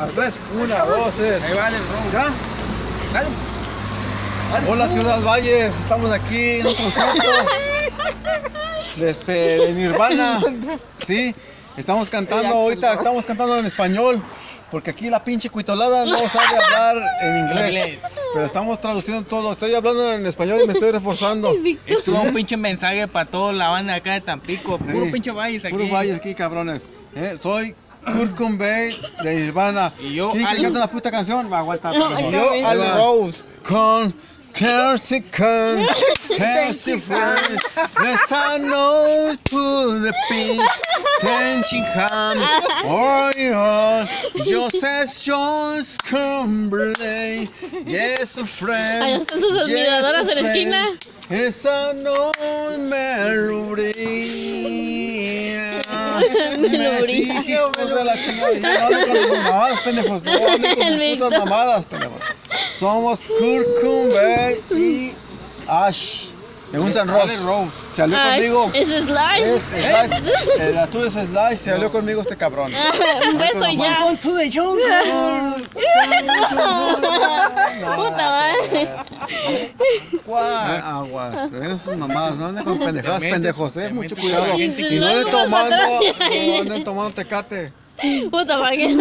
A tres. Una, dos, tres. Ahí vale el round. ¿Ya? Dale. Hola Ciudad Valles, estamos aquí en un concierto de, este, de Nirvana. Sí, estamos cantando ahorita, estamos cantando en español. Porque aquí la pinche cuitolada no sabe hablar en inglés. Pero estamos traduciendo todo. Estoy hablando en español y me estoy reforzando. Esto es un pinche mensaje para toda la banda acá de Tampico. Puro Sí, pinche valles aquí. Puro Valles aquí, cabrones. Eh, Soy Kurt Cobain de Nirvana. Y yo, ¿Quién Al- canta una puta canción? Va, aguanta. No, yo, Yo al. Rose. con Kelsey con Kelsey friend Yes I know to the peace Tenching hand Oi oi Joseph Jones Cumberland Yes a friend Ahí están sus admiradoras en la esquina. Melody Melody. Hijos de la chingada No anden con sus mamadas, pendejos No anden con sus putas mamadas, pendejos somos Cobain y Ash. De un San Ale Rose. Rose. Se alió Ah, conmigo. Es Slice. Es Slice. Eh, La tuya es Slice. Se alió conmigo este cabrón. Un beso y ya. Welcome to the jungle. Puta madre. Ah, Aguas, esas mamadas, no anden con pendejadas, pendejos, eh, mucho cuidado. Y no anden tomando, no anden tomando tecate. Puta madre.